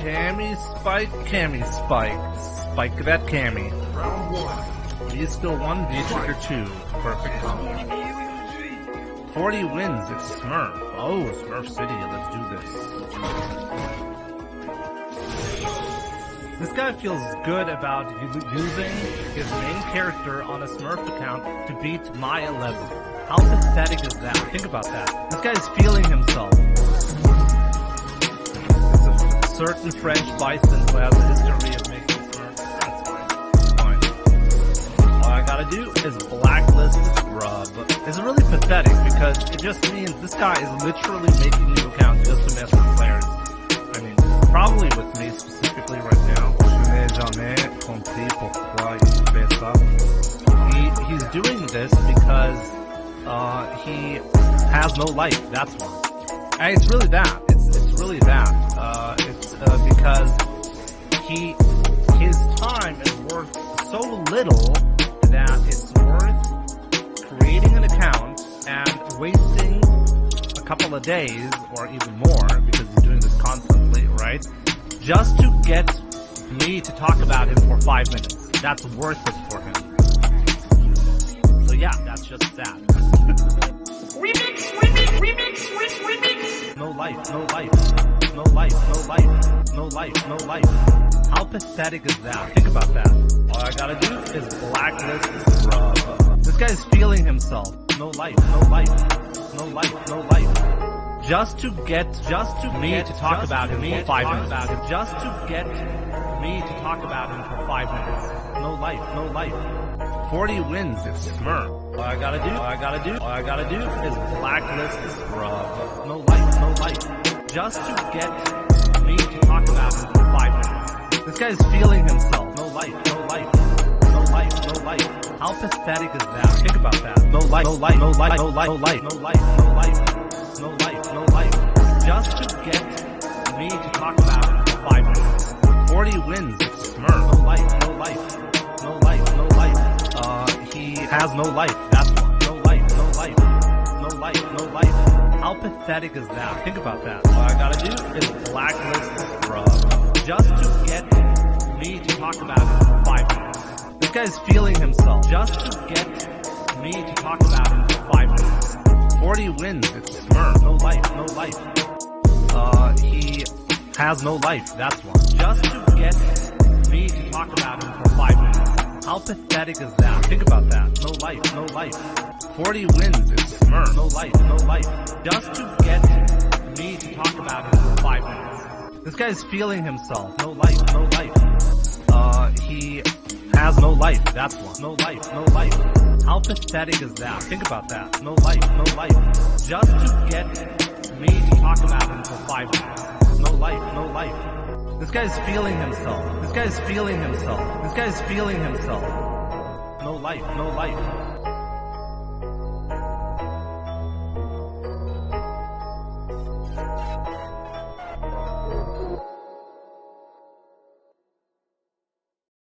Cammy Spike, Cammy Spike. Spike that Cammy. Round one. V skill 1, V trigger 2. Perfect combo. 40 wins, it's Smurf. Oh, Smurf City, let's do this. This guy feels good about using his main character on a Smurf account to beat my 11. How pathetic is that? Think about that. This guy's feeling himself. Certain French bison who has a history of making Smurfs. That's fine. Fine. All I gotta do is blacklist grub. It's really pathetic because it just means this guy is literally making new accounts just to mess with players. I mean, probably with me specifically right now. Je n'ai jamais compris pourquoi il fait ça. He, he's doing this because uh, he has no life, that's why. And it's really that. It's, it's really that. He his time is worth so little that it's worth creating an account and wasting a couple of days or even more because he's doing this constantly, right? Just to get me to talk about him for five minutes. That's worth it for him. So yeah, that's just sad. life, no life, no life, no life, no life, no life. How pathetic is that? Think about that. All I gotta do is blacklist this scrub. This guy's feeling himself. No life, no life, no life, no life. Just to get, just to me to talk about him for five minutes. Just to get me to talk about him for five minutes. No life, no life. 40 wins, it's Smurf. All I gotta do, all I gotta do, all I gotta do is blacklist this scrub. Just to get me to talk about him for five minutes. This guy's feeling himself. No life, no life, no life, no life. How pathetic is that? Think about that. No life, no life, no life, no life, no life, no life, no life, no life, no life. Just to get me to talk about him for five minutes. 40 wins, it's Smurf. No life, no life, no life, no life. Uh, he has no life, pathetic is that? Think about that. All I gotta do is blacklist this scrub. Just to get me to talk about him for five minutes. This guy's feeling himself. Just to get me to talk about him for five minutes. 40 wins, it's Smurf. No life, no life. Uh, he has no life, that's why. Just to get me to talk about him for five minutes. How pathetic is that? Think about that. No life, no life. 40 wins, it's Smurf. No life, no life. Just to get me to talk about him for five minutes. This guy's feeling himself. No life, no life. Uh, he has no life, that's why. No life, no life. How pathetic is that? Think about that. No life, no life. Just to get me to talk about him for five minutes. No life, no life. This guy's feeling himself. This guy's feeling himself. This guy's feeling himself. No life, no life.